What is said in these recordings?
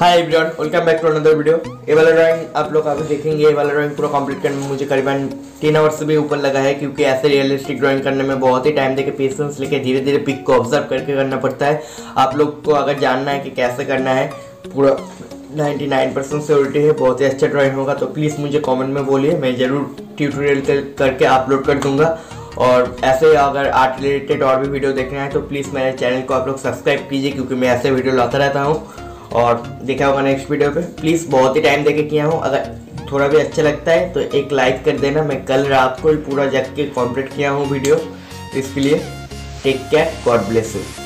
Hi everyone welcome back to another video ये वाला drawing आप लोग अभी देखेंगे, ये वाला ड्राइंग पूरा कंप्लीट करने में मुझे करीबन तीन आवर्स से भी ऊपर लगा है क्योंकि ऐसे रियलिस्टिक ड्राइंग करने में बहुत ही टाइम देके पेशेंस लेके धीरे धीरे पिक को ऑब्ज़र्व करके करना पड़ता है। आप लोग को अगर जानना है कि कैसे करना है, पूरा 99 परसेंट सिक्योरिटी है, बहुत ही अच्छा ड्राइंग होगा तो प्लीज़ मुझे कॉमेंट में बोलिए, मैं ज़रूर ट्यूटोरियल करके अपलोड कर दूँगा। और ऐसे ही अगर आर्ट रिलेटेड और भी वीडियो देखना है तो प्लीज़ मेरे चैनल को आप लोग सब्सक्राइब कीजिए, क्योंकि मैं ऐसे वीडियो लाता रहता हूँ। और देखा होगा नेक्स्ट वीडियो पे। प्लीज़ बहुत ही टाइम देके किया हूँ। अगर थोड़ा भी अच्छा लगता है तो एक लाइक कर देना। मैं कल रात को ही पूरा जग के कॉम्प्लीट किया हूँ वीडियो इसके लिए take care God bless you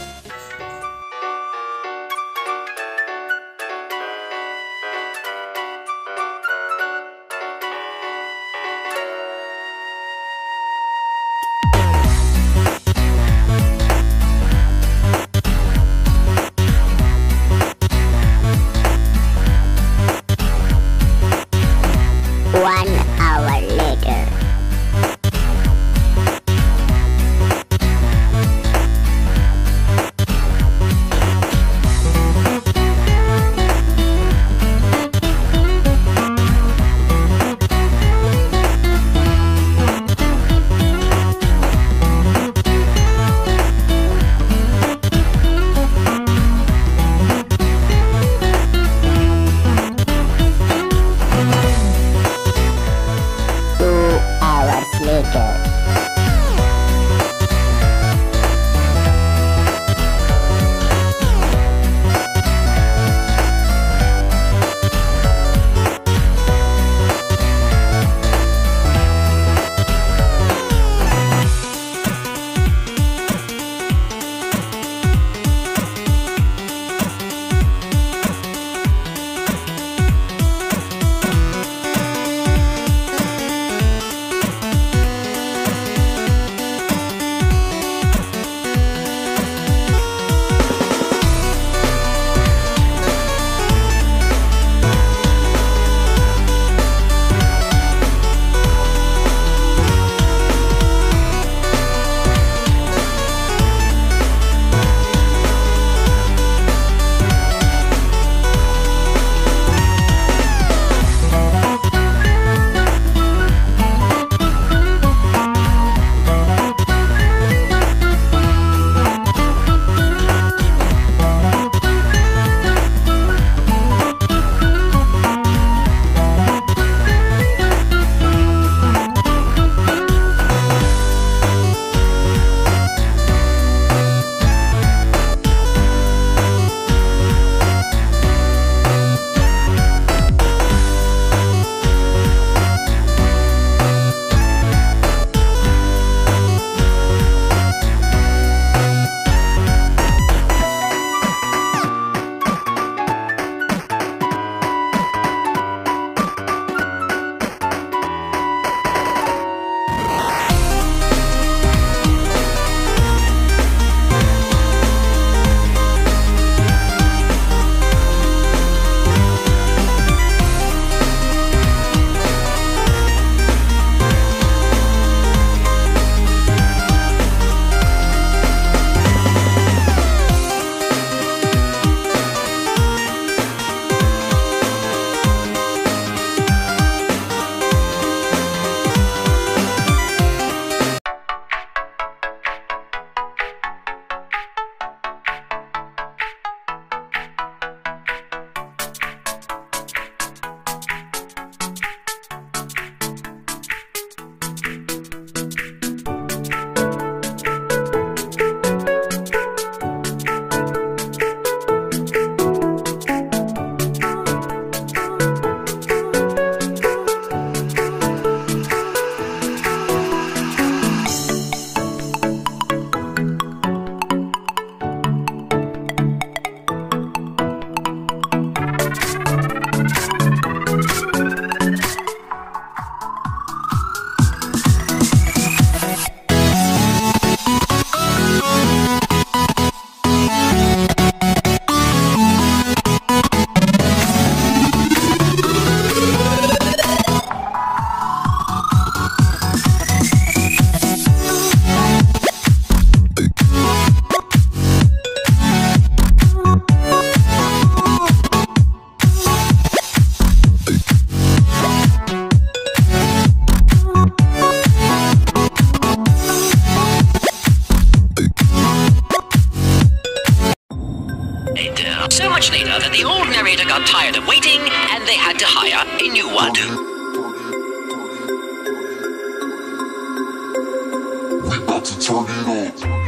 got tired of waiting and they had to hire a new one. We to turn it up.